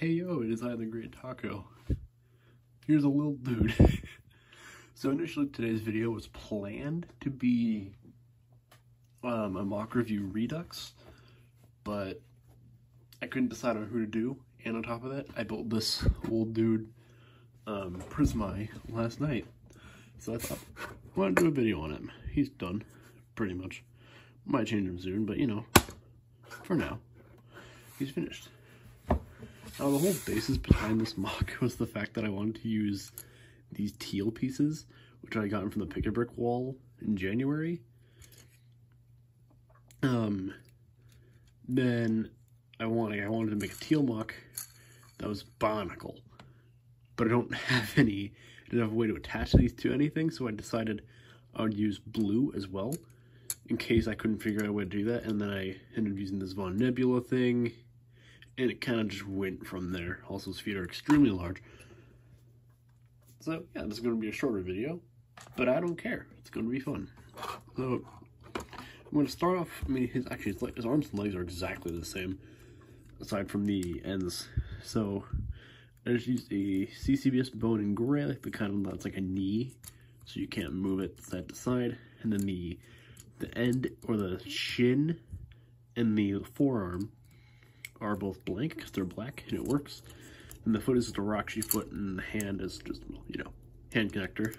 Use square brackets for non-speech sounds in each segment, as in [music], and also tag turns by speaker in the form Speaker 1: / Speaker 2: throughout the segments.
Speaker 1: Hey yo, it is I the Great Taco. Here's a little dude. [laughs] so initially today's video was planned to be um, a MOC review redux, but I couldn't decide on who to do, and on top of that, I built this old dude um, Prismeye last night. So I thought, why not do a video on him? He's done, pretty much. Might change him soon, but you know, for now, he's finished. Now the whole basis behind this MOC [laughs] was the fact that I wanted to use these teal pieces, which I got from the Pick a Brick wall in January. Um, then I wanted I wanted to make a teal MOC that was Bionicle, but I don't [laughs] have any. I didn't have a way to attach these to anything, so I decided I would use blue as well, in case I couldn't figure out a way to do that. And then I ended up using this Von Nebula thing, and it kind of just went from there. Also, his feet are extremely large. So yeah, this is going to be a shorter video, but I don't care. It's going to be fun. So I'm going to start off. I mean, his actually his, his arms and legs are exactly the same, aside from the ends. So I just used a CCBS bone in gray, like the kind of that's like a knee, so you can't move it side to side. And then the the end or the shin and the forearm are both blank because they're black and it works. And the foot is a Roxy foot and the hand is just, you know, hand connector.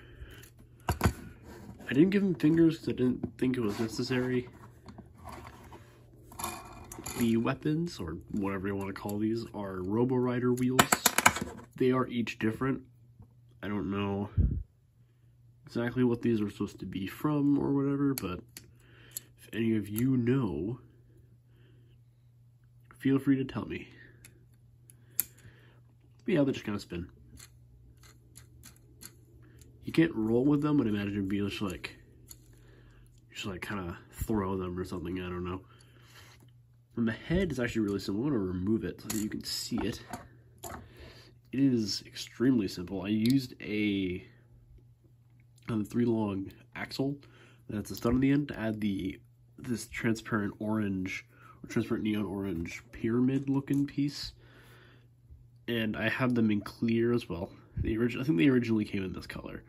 Speaker 1: I didn't give him fingers because I didn't think it was necessary. The weapons, or whatever you want to call these, are Robo Rider wheels. They are each different. I don't know exactly what these are supposed to be from or whatever, but if any of you know, feel free to tell me. But yeah, they just kind of spin. You can't roll with them, but imagine it'd be just like, just like kind of throw them or something, I don't know. And the head is actually really simple. I'm going to remove it so that you can see it. It is extremely simple. I used a, a three long axle that's a stud on the end to add the this transparent orange transparent neon orange pyramid looking piece. And I have them in clear as well. The original, I think they originally came in this color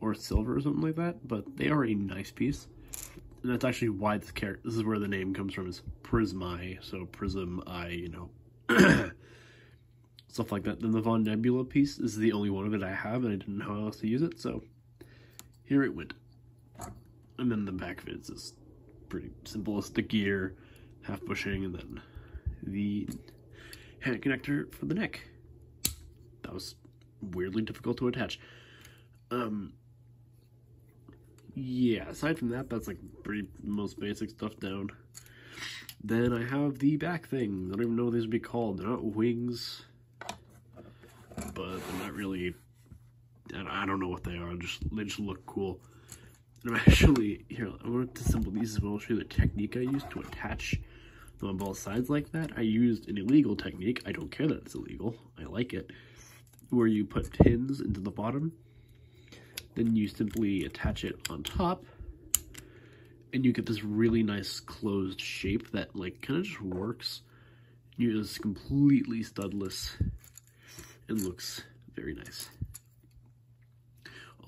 Speaker 1: or silver or something like that, but they are a nice piece. And that's actually why this character, this is where the name comes from, is Prismeye, so Prism Eye, you know, [coughs] stuff like that. Then the Von Nebula piece is the only one of it I have, and I didn't know how else to use it, so here it went. And then the back of it is just pretty simple. It's the gear, half bushing, and then the hand connector for the neck. That was weirdly difficult to attach. Um, yeah, aside from that, that's like pretty most basic stuff down. Then I have the back thing. I don't even know what these would be called. They're not wings, but they're not really. I don't know what they are. Just they just look cool. And I'm [laughs] actually here. I'm going to assemble these as well. I'll show you the technique I used to attach on both sides like that. I used an illegal technique. I don't care that it's illegal. I like it. Where you put pins into the bottom then you simply attach it on top and you get this really nice closed shape that like kind of just works. You just completely studless and looks very nice.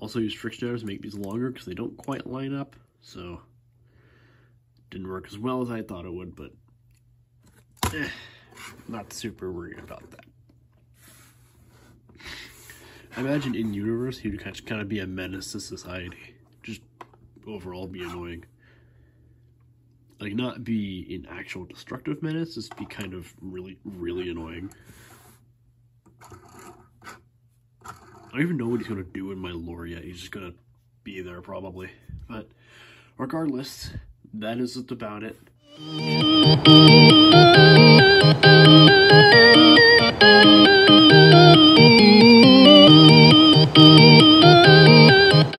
Speaker 1: Also use friction arrows to make these longer because they don't quite line up, so didn't work as well as I thought it would, but [sighs] not super worried about that. I imagine in universe he'd kind of be a menace to society. Just overall be annoying. Like not be an actual destructive menace, just be kind of really, really annoying. I don't even know what he's gonna do in my lore yet. He's just gonna be there probably. But regardless, that is about it. Thank you.